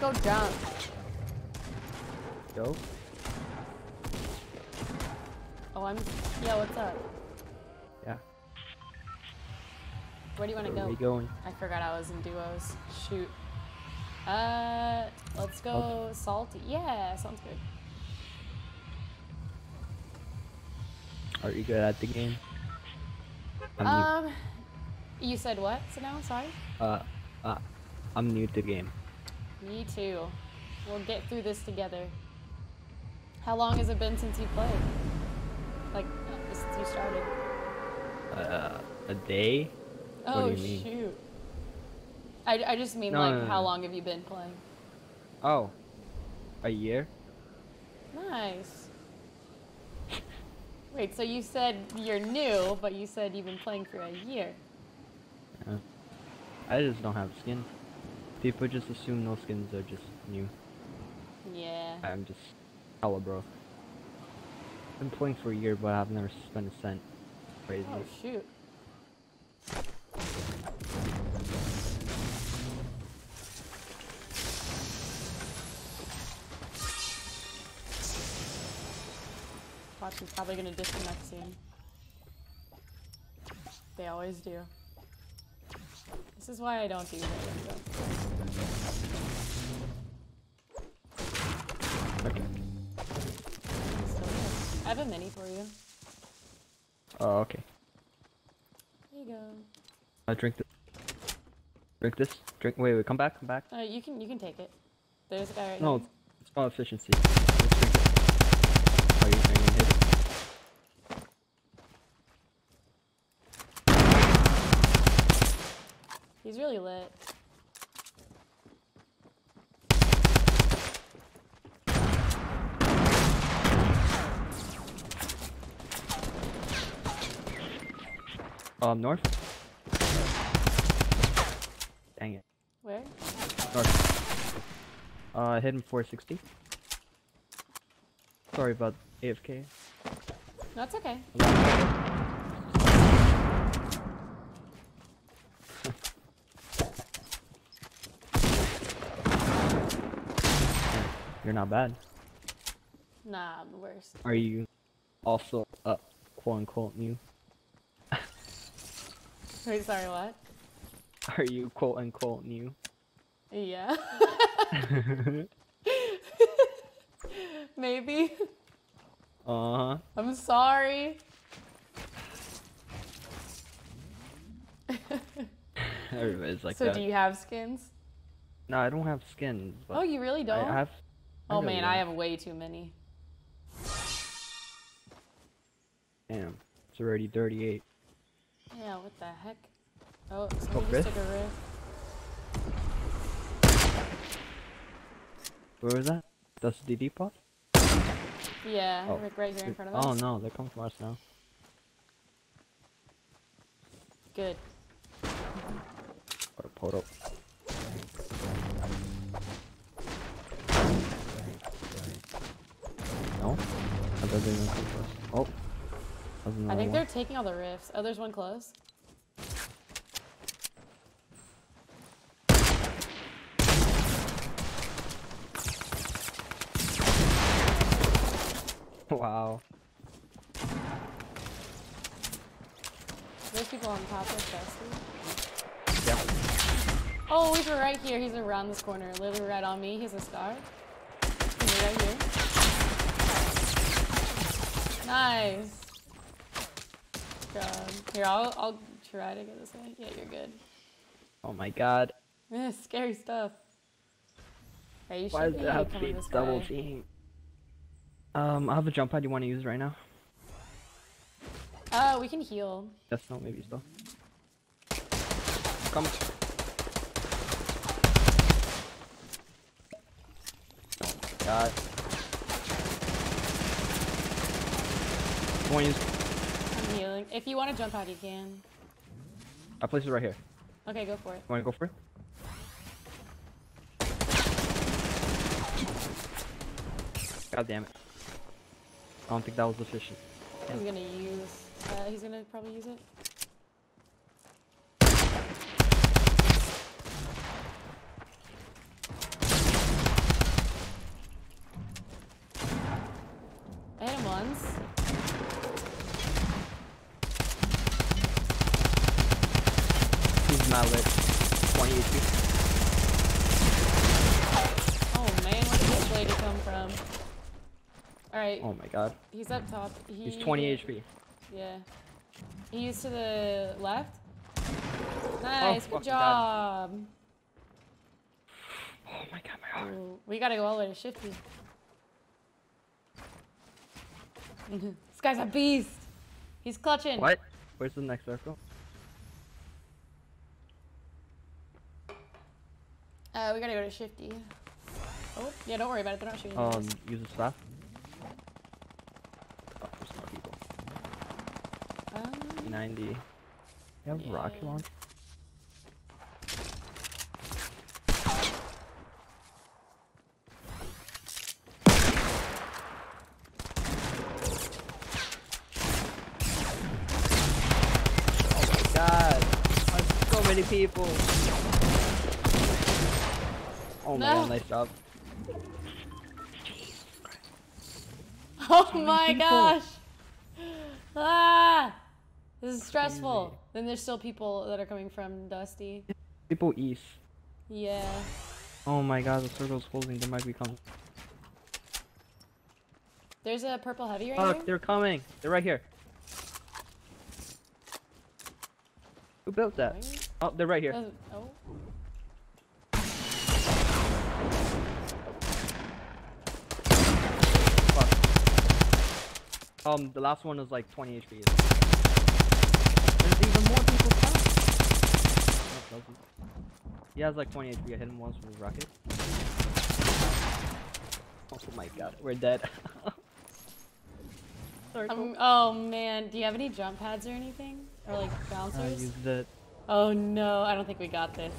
go jump. Go. Oh, I'm. Yeah, what's up? Yeah. Where do you want to Where are go? we going? I forgot I was in duos. Shoot. Uh, let's go salty. Yeah, sounds good. Are you good at the game? I'm Um, you said what? So now, sorry. Uh, uh, I'm new to the game. Me too. We'll get through this together. How long has it been since you played? Like, since you started? Uh, a day? Oh, do you mean? shoot. I, I just mean, No, like, no, no, how long have you been playing? Oh, a year? Nice. Wait, so you said you're new, but you said you've been playing for a year. Uh, I just don't have skins. People just assume no skins are just new. Yeah. I'm just hella bro. I've been playing for a year, but I've never spent a cent. Crazy. Oh, shoot. Watch, he's probably gonna disconnect soon. They always do. This is why I don't do that. Okay. I have a mini for you. Oh, okay. There you go. I drink this. Drink this. Drink. Wait, wait. Come back. Come back. Uh, you can you can take it. There's a guy right No, here. it's, it's about efficiency. Let's drink it. Oh, you, are you gonna hit it? He's really lit. Um, north. Dang it. Where? North. Uh, hidden 460. Sorry about AFK. No, it's okay. You're not bad. Nah, I'm the worst. Are you also uh quote unquote new? Wait, sorry, what? Are you quote unquote new? Yeah. Maybe. Uh huh. I'm sorry. Everybody's like so that. do you have skins? No, I don't have skins. But Oh, you really don't? I have. Oh man. I have way too many. Damn, it's already 38. Yeah, what the heck? Oh, somebody Rift? just took a rift. Where was that? That's the DD pod? Yeah, Oh. Rick right here in front of us. Oh no, they're coming from us now. Good. Or Poto. I they were gonna come for us. Oh. I think one. they're taking all the rifts. Oh, there's one close. Wow. There's people on top of Dusty. Yep. Oh, he's right here. He's around this corner. Literally right on me. He's a star. He's right here. Nice. God. Here, I'll, I'll try to get this way. Yeah, you're good. Oh my god. Eh, scary stuff. Hey, you Why does it have to be double team? Um, I have a jump pad you want to use right now? Uh, we can heal. Yes, no, maybe still. Come. Oh my god. I'm healing. If you want to jump out, you can. I place it right here. Okay, go for it. Want to go for it? God damn it. I don't think that was efficient. He's gonna use. Uh, he's gonna probably use it. I hit him once. Not lit. 20 HP. Oh man, where did this lady come from? Alright, Oh my god. he's up top. He, He's 20 HP. Yeah. He's to the left. Oh, nice, good fucking job. Oh my god, my heart. Ooh, we gotta go all the way to Shifty. this guy's a beast. He's clutching. What? Where's the next circle? Uh, we gotta go to Shifty. Oh, yeah, don't worry about it. They're not shooting. at Um, us. use the staff. Oh, there's more people. Um, 90. You have a rocket Yeah. launch? Oh my god! There's so many people! Oh my god, nice job. oh my gosh. Ah, this is stressful. Then there's still people that are coming from Dusty. People east. Yeah. Oh my god, the circle's closing. They might be coming. There's a purple heavy right Fuck, here. they're coming. They're right here. Who built that? Oh, they're right here. Oh, oh. Um, the last one is like 20 HP. There's even more people coming. Oh, He has like 20 HP. I hit him once with a rocket. Oh my god, we're dead. Circle. Um, oh man, do you have any jump pads or anything? Or like I bouncers? used it. Oh no, I don't think we got this.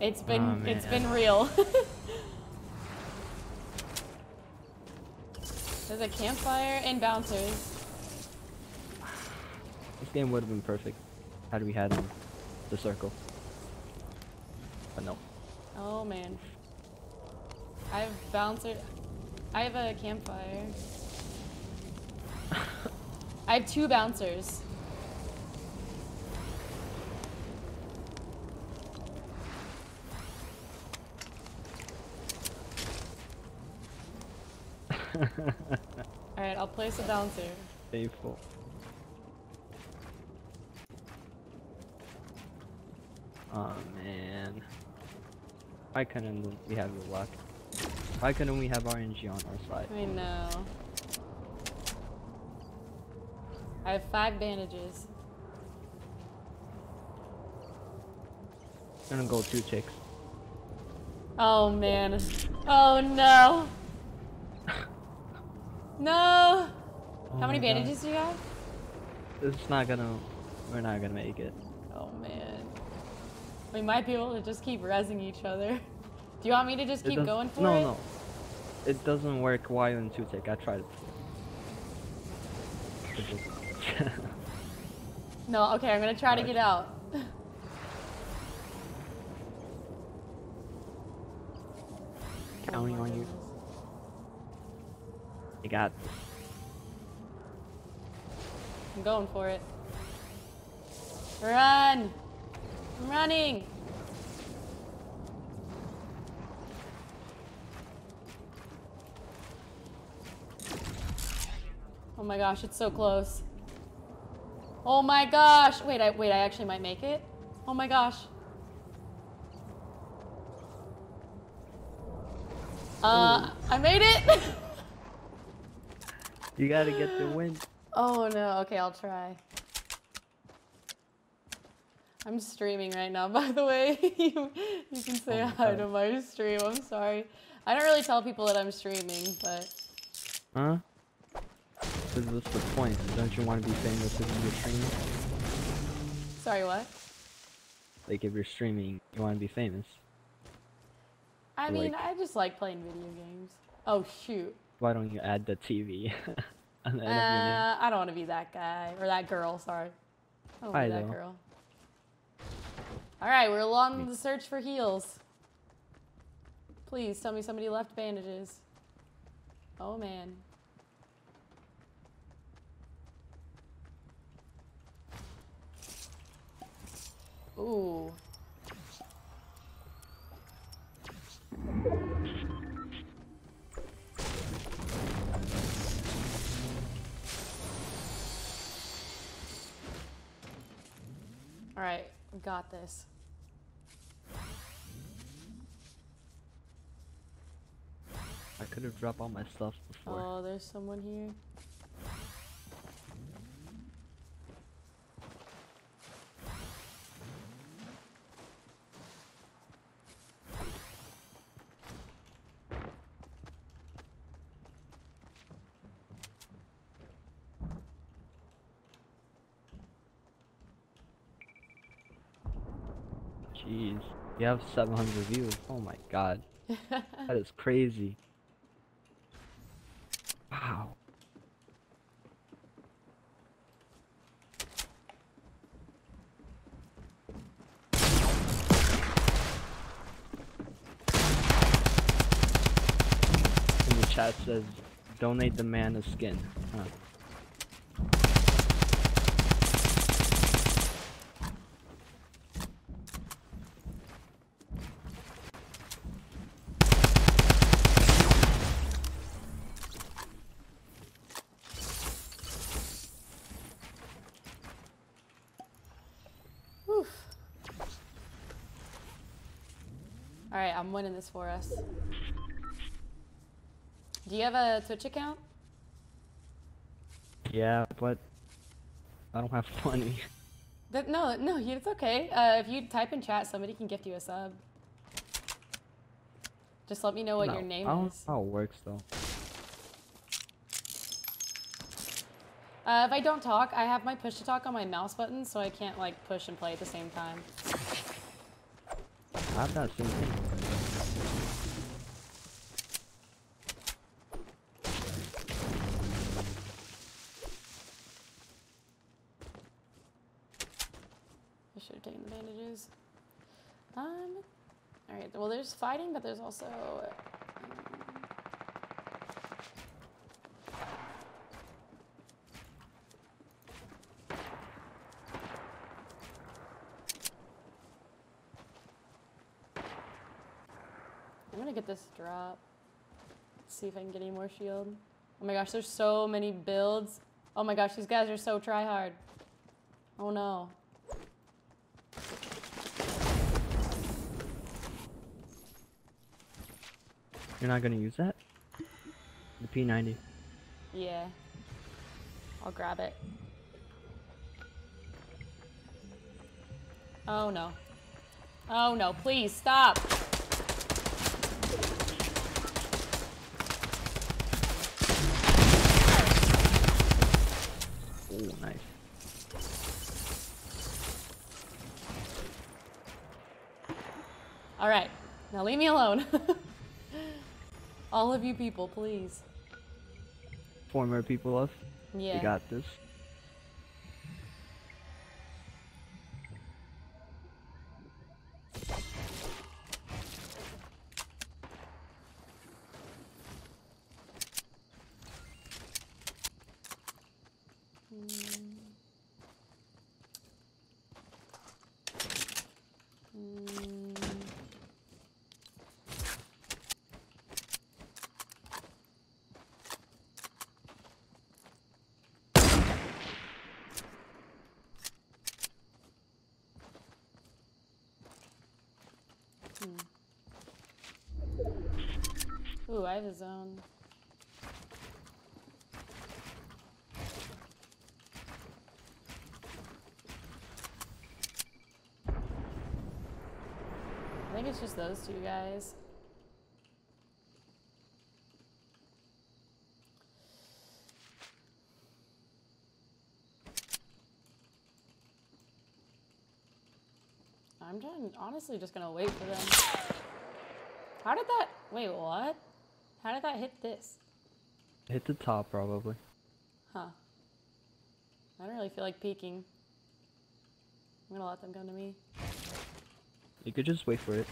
It's been Aw, it's man. been real. There's a campfire and bouncers. This game would have been perfect had we had the circle. But no. Oh man. I have bouncer. I have a campfire. I have two bouncers. Place a bouncer. Faithful. Oh man. Why couldn't we have your luck? Why couldn't we have RNG on our side? I know. I have five bandages. gonna go two ticks. Oh man. Oh no. No. Oh How Oh many my God. bandages do you have? It's not gonna. We're not gonna make it. Oh man. We might be able to just keep rezzing each other. Do you want me to just keep going for no, it? No, no. It doesn't work while in two tick. I tried No, okay, I'm gonna try to get out. Counting Oh on you. I got this. I'm going for it. Run! I'm running! Oh my gosh, it's so close. Oh my gosh! Wait, I wait, I actually might make it. Oh my gosh. Uh, I made it! You gotta get the win. Oh no, okay, I'll try. I'm streaming right now, by the way. you, you can say Oh hi God. to my stream, I'm sorry. I don't really tell people that I'm streaming, but Huh? Cause what's the point? Don't you want to be famous if you're streaming? sorry, what? Like if you're streaming, you want to be famous. I Like- mean, I just like playing video games. Oh shoot. Why don't you add TTV on the end of your name? Uh, I don't want to be that guy or that girl. Sorry, I don't want to be that know. girl. All right, we're along the search for heals. Please tell me somebody left bandages. Oh man. Ooh. Alright, we got this. I could have dropped all my stuff before. Oh, there's someone here. Jeez. You have 700 views. Oh my god. That is crazy. Wow. In the chat says, donate the man a skin. Huh. Whew. Alright, I'm winning this for us. Do you have a Twitch account? Yeah, but I don't have money. That, no, no, it's okay. Uh, if you type in chat, somebody can gift you a sub. Just let me know what No, your name I don't is. know how it works though. Uh, if I don't talk, I have my push to talk on my mouse button, so I can't like push and play at the same time. I have that same thing. I should have taken the bandages. Um, all right. Well, there's fighting, but there's also. um, I'm gonna get this drop. Let's See if I can get any more shield. Oh my gosh, there's so many builds. Oh my gosh, these guys are so try hard. Oh no. You're not gonna use that? The P90. Yeah. I'll grab it. Oh no. Oh no, please stop. Oh, nice. All right. Now leave me alone. All of you people, please. Four more people left. Yeah. You got this. Ooh, I have a zone. I think it's just those two guys. I'm trying, honestly just gonna wait for them. How did that, wait, what? How did that hit this? Hit the top probably. Huh. I don't really feel like peeking. I'm gonna let them come to me. You could just wait for it.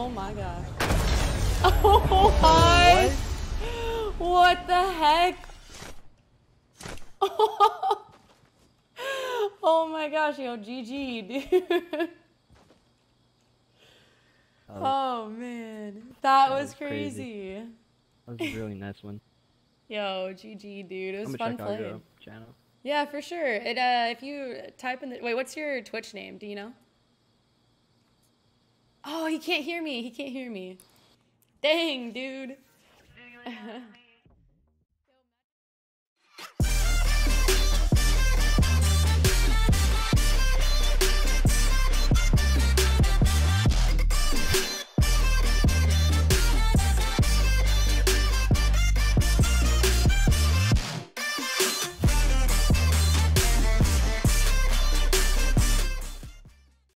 Oh my gosh. Oh my. What the heck? Oh my gosh, yo, GG, dude. That Oh man. That, That was, was crazy. crazy. that was a really nice one. Yo, GG, dude. It was I'm fun playing. channel. Yeah, for sure. It uh if you type in the wait, what's your Twitch name? Do you know? Oh, he can't hear me. He can't hear me. Dang, dude.